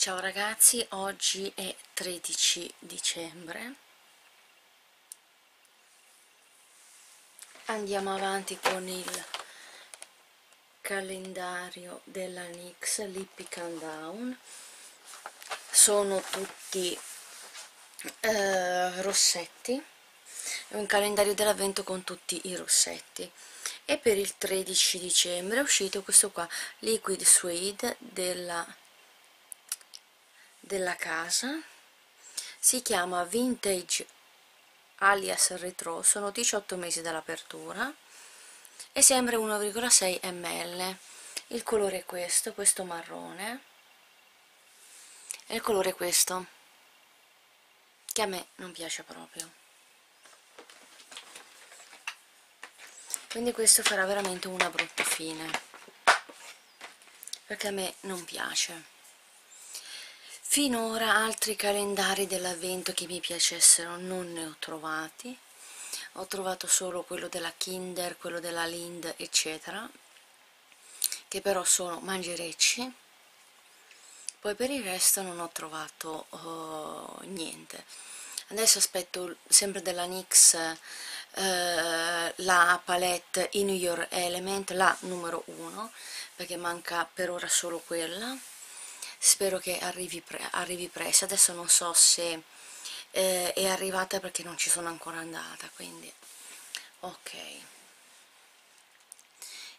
Ciao ragazzi, oggi è 13 dicembre. Andiamo avanti con il calendario della NYX Lippy Countdown. Sono tutti eh, rossetti. È un calendario dell'avvento con tutti i rossetti. E per il 13 dicembre è uscito questo qua, Liquid Suede della della casa. Si chiama Vintage alias Retro sono 18 mesi dall'apertura e sempre 1,6 ml il colore è questo, questo marrone. E il colore è questo che a me non piace proprio. Quindi questo farà veramente una brutta fine perché a me non piace finora altri calendari dell'avvento che mi piacessero non ne ho trovati. Ho trovato solo quello della Kinder, quello della Lind eccetera che però sono mangerecci. Poi per il resto non ho trovato oh, niente. Adesso aspetto sempre della NYX eh, la palette In Your Element, la numero 1 perché manca per ora solo quella spero che arrivi, pre arrivi presto. Adesso non so se eh, è arrivata perché non ci sono ancora andata quindi ok.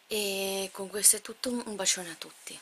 E con questo è tutto. Un bacione a tutti